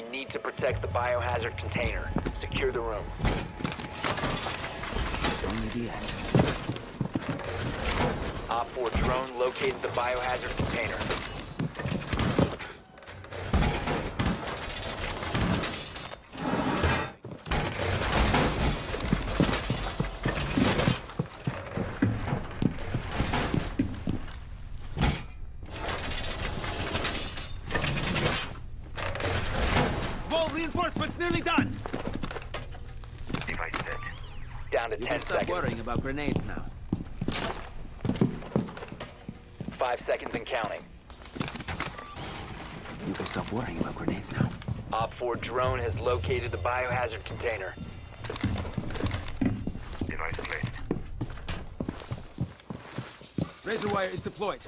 need to protect the biohazard container. Secure the room. Only DS. Op 4 drone located the biohazard container. Reinforcements nearly done. Device set. Down to You 10 can stop seconds. worrying about grenades now. 5 seconds and counting. You can stop worrying about grenades now. Op 4 drone has located the biohazard container. Device placed. Razor wire is deployed.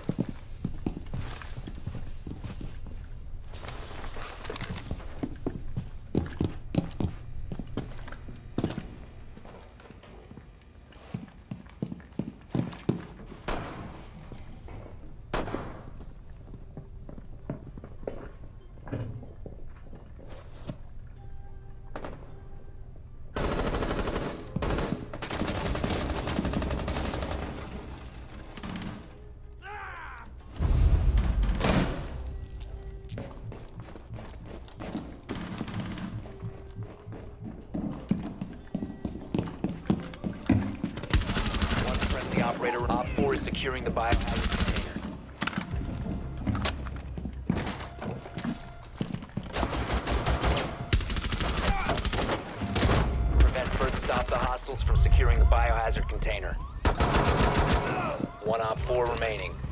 Operator. Op 4 is securing the biohazard container. Prevent first stop the hostiles from securing the biohazard container. One Op 4 remaining.